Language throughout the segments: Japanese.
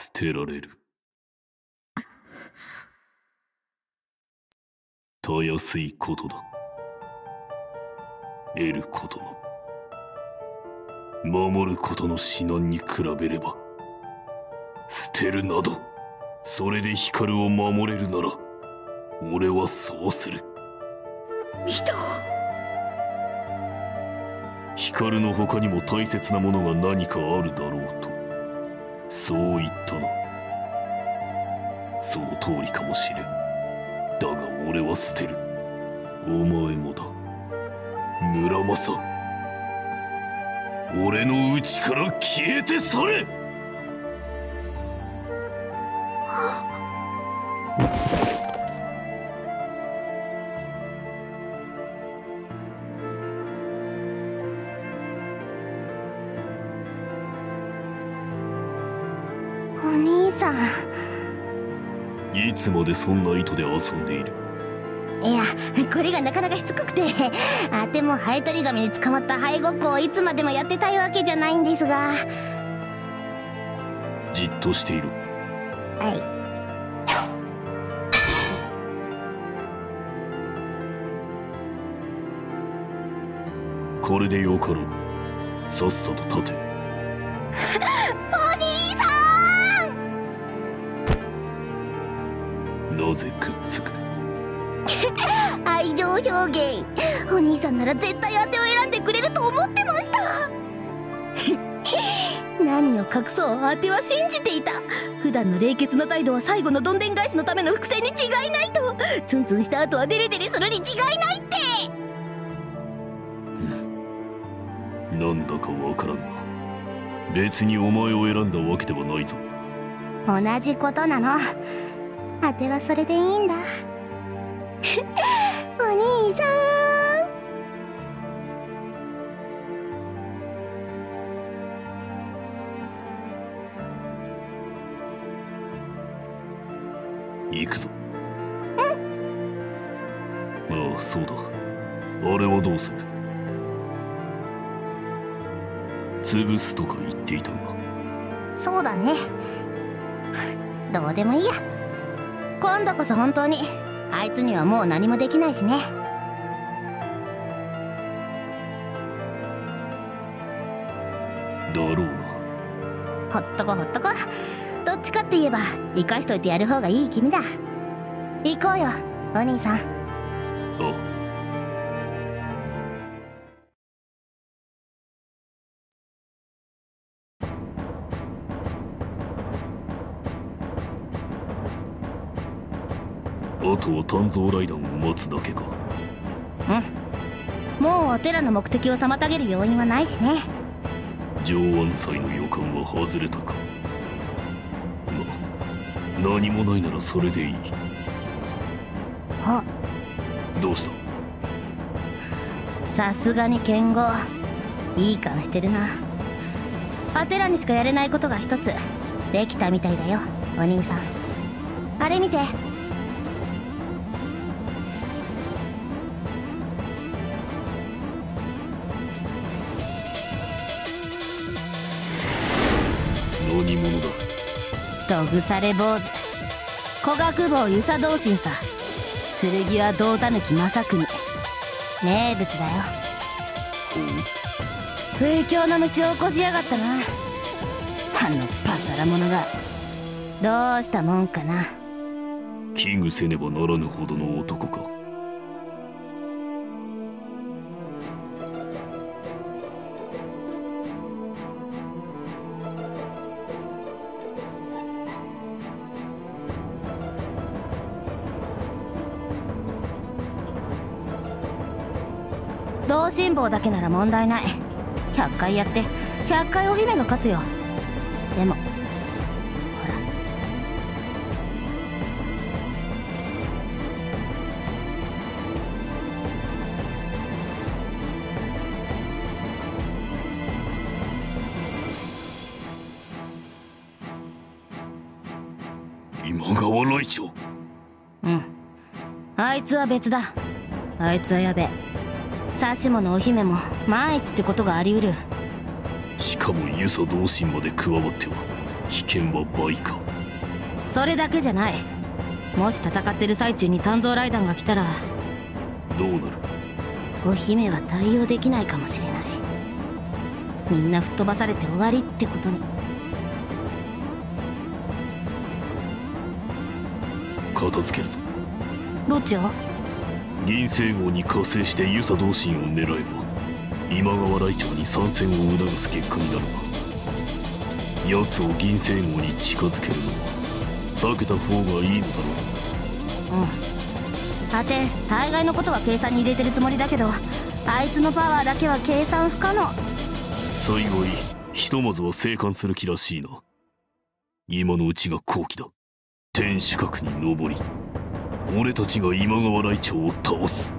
捨てられる。たやすいことだ。得ることの。守ることの至難に比べれば捨てるなどそれで光を守れるなら俺はそうする。人光の他にも大切なものが何かあるだろうとそう言ったなその通りかもしれん。だが俺は捨てる。お前もだ。村正。俺の内から消えて去れ。つまでそんな糸で遊んでいる。いやこれがなかなかしつこくて。あてもハエ取り紙に捕まったハエごっこをいつまでもやってたいわけじゃないんですが。じっとしていろはい。これでよかろう。さっさと立て んなぜくっつく。愛情表現。お兄さんなら絶対当てを選んでくれると思ってました。何を隠そう。当ては信じていた。普段の冷血な態度は最後のどんでん返しのための伏線に違いないと。ツンツンした後はデレデレするに違いないって。なんだかわからんが別にお前を選んだわけではないぞ。同じことなの当てはそれでいいんだ。お兄さん。行くぞ。ああそうだ。あれはどうする？潰すとか言っていたが。そうだね。どうでもいいや今度こそ本当にあいつにはもう何もできないしね。だろうな。ほっとこほっとこ。どっちかって言えば生かしといてやる方がいい君だ。行こうよお兄さん。あああとは炭蔵雷弾を待つだけか。うん。もうお寺の目的を妨げる要因はないしね。上安祭の予感は外れたか。ま何もないならそれでいい。あ。どうした？さすがに剣豪。いい感してるな。アテラにしかやれないことが一つ。できたみたいだよお兄さん。あれ見てとぐされ坊主。古学坊遊佐同心さ。剣は胴たぬき正国名物だよ。ほう水郷の虫を起こしやがったな。あのバサラ者が。どうしたもんかな。危惧せねばならぬほどの男か。同心棒だけなら問題ない。100回やって100回お姫が勝つよ。でもほら。今川来長うん。あいつは別だ。あいつはやべえ指物お姫も万一ってことがあり得る。しかも遊佐同心まで加わっては危険は倍か。それだけじゃない。もし戦ってる最中に炭造雷弾が来たら。どうなる？お姫は対応できないかもしれない。みんな吹っ飛ばされて終わりってことに。片付けるぞ。どっちを？銀星号に加勢して遊佐同心を狙えば今川来長に参戦を促す結果になるが奴を銀星号に近づけるのは避けた方がいいのだろう。うん。はて大概のことは計算に入れてるつもりだけどあいつのパワーだけは計算不可能。幸いひとまずは生還する気らしいな。今のうちが好機だ。天守閣に登り俺たちが今川来長を倒す。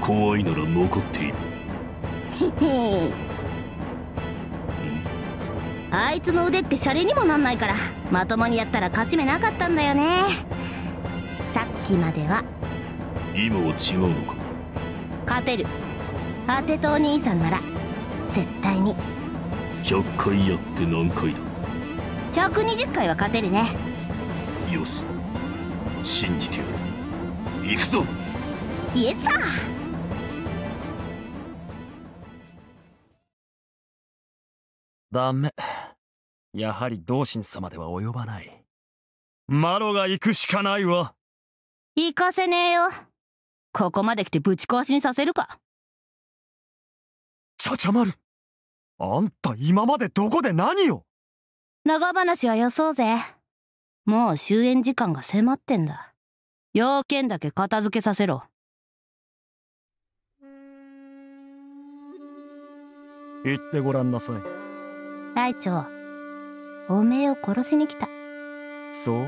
怖いなら残っている。あいつの腕ってシャレにもなんないからまともにやったら勝ち目なかったんだよね。さっきまでは。今は違うのか？勝てる。当てとお兄さんなら絶対に。100回やって何回だ？120回は勝てるねよし信じてやる行くぞイエスサーダメ。やはり同心様では及ばない。マロが行くしかないわ。行かせねえよここまで来てぶち壊しにさせるかちゃちゃまる。あんた今までどこで何を？長話はよそうぜもう終演時間が迫ってんだ要件だけ片付けさせろ言ってごらんなさい。隊長おめえを殺しに来たそう。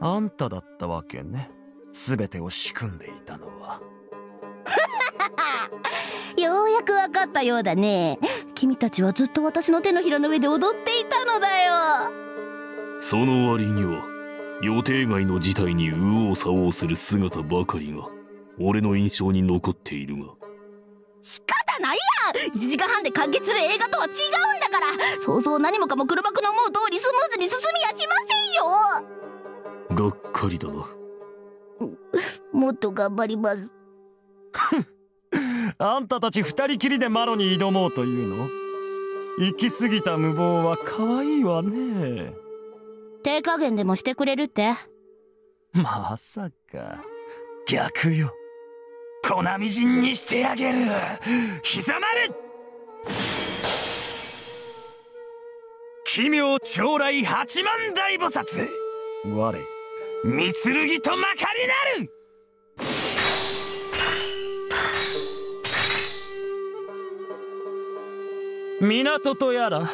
あんただったわけね。すべてを仕組んでいたのは。ようやく分かったようだね君たちはずっと私の手のひらの上で踊っていたのだよ。その割には予定外の事態に右往左往する姿ばかりが俺の印象に残っているが。仕方ないや。1時間半で完結する映画とは違うんだから。そうそう何もかも黒幕の思う通りスムーズに進みやしませんよ。がっかりだな。もっと頑張ります あんたたち二人きりでマロに挑もうというの？行き過ぎた無謀は可愛いわね。手加減でもしてくれるって？まさか。逆よ。粉みじんにしてあげる。膝まれ奇妙将来八万大菩薩我三剣とまかりなる港とやら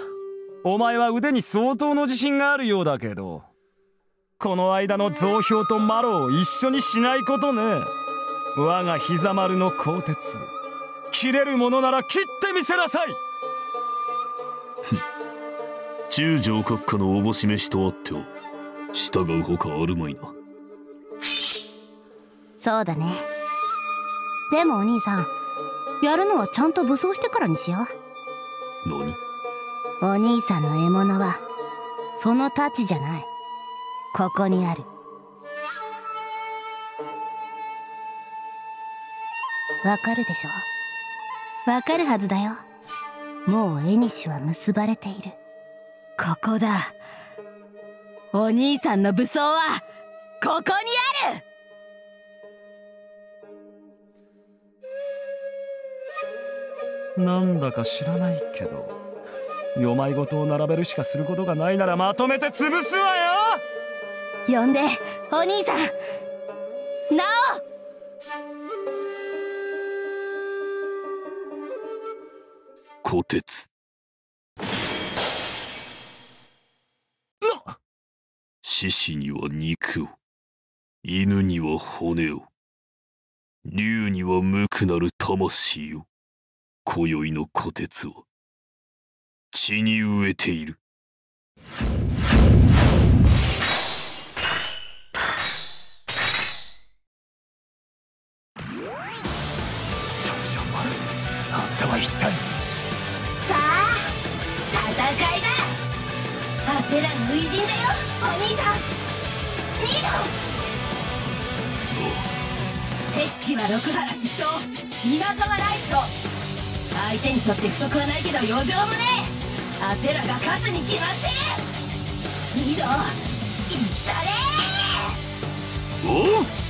お前は腕に相当の自信があるようだけどこの間の増票とマロを一緒にしないことね。我が膝丸の鋼鉄切れるものなら切ってみせなさい。中将閣下のおぼし飯とあっては従うほかあるまいな。そうだね。でもお兄さんやるのはちゃんと武装してからにしよ何うお兄さんの獲物はその太刀じゃない。ここにある。わかるでしょ？わかるはずだよ。もう縁は結ばれている。ここだ。お兄さんの武装はここにあるなんだか知らないけどよまいごとを並べるしかすることがないならまとめて潰すわよ！呼んでお兄さん。な虎鉄。な！獅子には肉を犬には骨を竜には無垢なる魂を今宵の虎鉄は血に飢えている。さあ戦いだ。アテラの偉人だよお兄さん。リード敵機は六原筆頭今川来長相手にとって不足はないけど余剰もねえ。アテラが勝つに決まってる。ミドいったれおう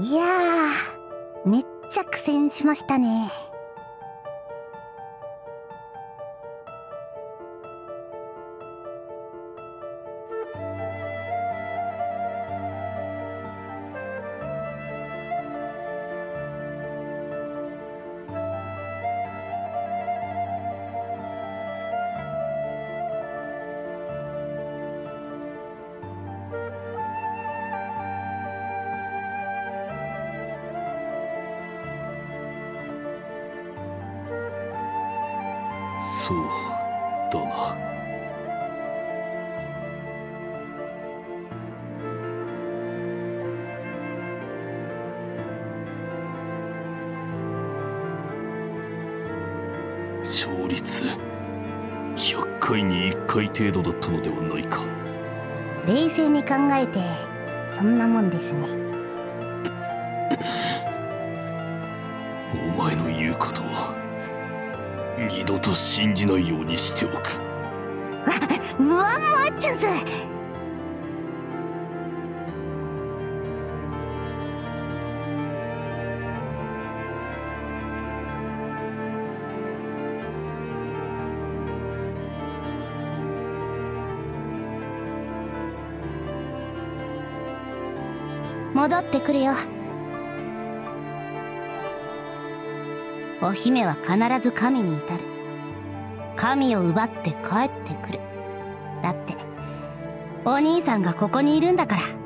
いやーめっちゃ苦戦しましたね。そうだな。勝率100回に1回程度だったのではないか。冷静に考えてそんなもんですね。二度と信じないようにしておく。ワンモアチャンス戻ってくるよお姫は必ず神に至る。神を奪って帰ってくる。だってお兄さんがここにいるんだから。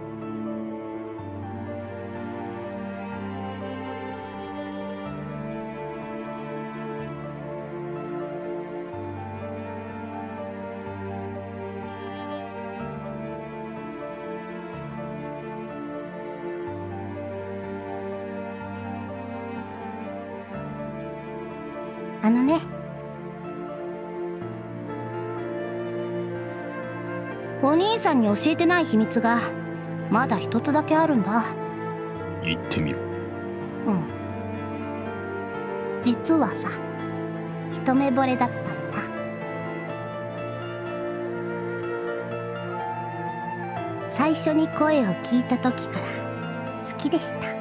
あのね。お兄さんに教えてない秘密がまだ一つだけあるんだ。言ってみろ。うん。実はさ一目惚れだったんだ。最初に声を聞いた時から好きでした